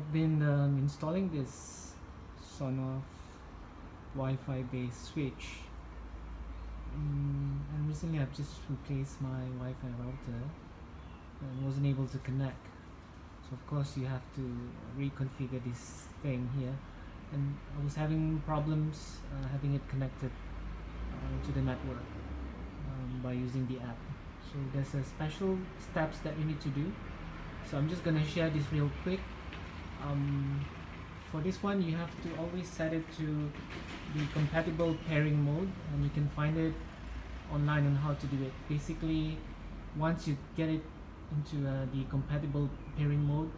I've been um, installing this Sonoff Wi-Fi based switch. Mm, and recently I've just replaced my Wi-Fi router and wasn't able to connect. So of course you have to reconfigure this thing here. And I was having problems uh, having it connected uh, to the network um, by using the app. So there's a special steps that you need to do. So I'm just gonna share this real quick um, for this one you have to always set it to the compatible pairing mode and you can find it online on how to do it. Basically once you get it into uh, the compatible pairing mode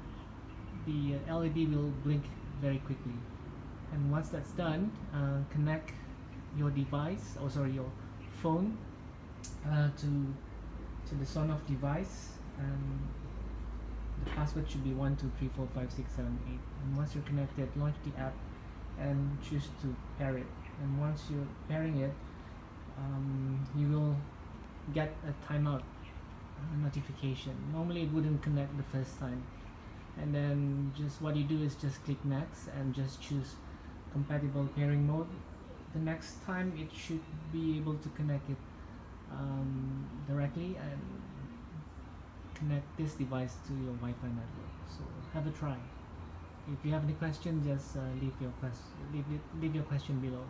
the uh, LED will blink very quickly. And once that's done uh, connect your device or sorry your phone uh, to to the Sonoff device and the password should be 12345678 and once you're connected launch the app and choose to pair it. And once you're pairing it um, you will get a timeout uh, notification. Normally it wouldn't connect the first time. And then just what you do is just click next and just choose compatible pairing mode. The next time it should be able to connect it um, directly. And connect this device to your Wi-Fi network. So have a try. If you have any question just uh, leave your quest leave, it, leave your question below